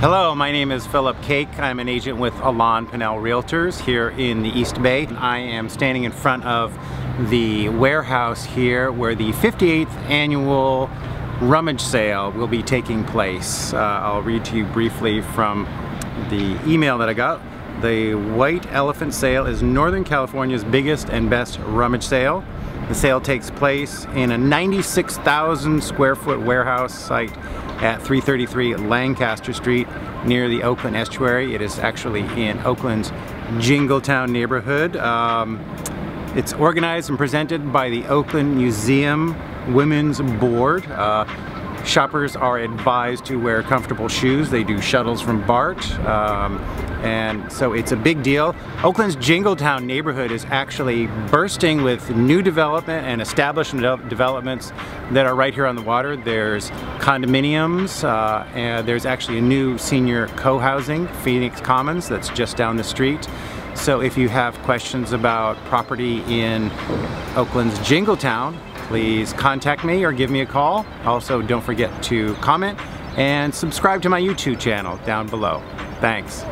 Hello, my name is Philip Kaake. I'm an agent with Alain Pinel Realtors here in the East Bay. I am standing in front of the warehouse here where the 58th annual rummage sale will be taking place. Uh, I'll read to you briefly from the email that I got. The White Elephant Sale is Northern California's biggest and best rummage sale. The sale takes place in a 96,000 square foot warehouse site at 333 Lancaster Street near the Oakland Estuary. It is actually in Oakland's Jingletown neighborhood. Um, it's organized and presented by the Oakland Museum Women's Board. Uh, shoppers are advised to wear comfortable shoes. They do shuttles from BART. Um, and so it's a big deal. Oakland's Jingletown neighborhood is actually bursting with new development and established developments that are right here on the water. There's condominiums, uh, and there's actually a new senior co-housing, Phoenix Commons, that's just down the street. So if you have questions about property in Oakland's Jingletown, please contact me or give me a call. Also, don't forget to comment and subscribe to my YouTube channel down below. Thanks.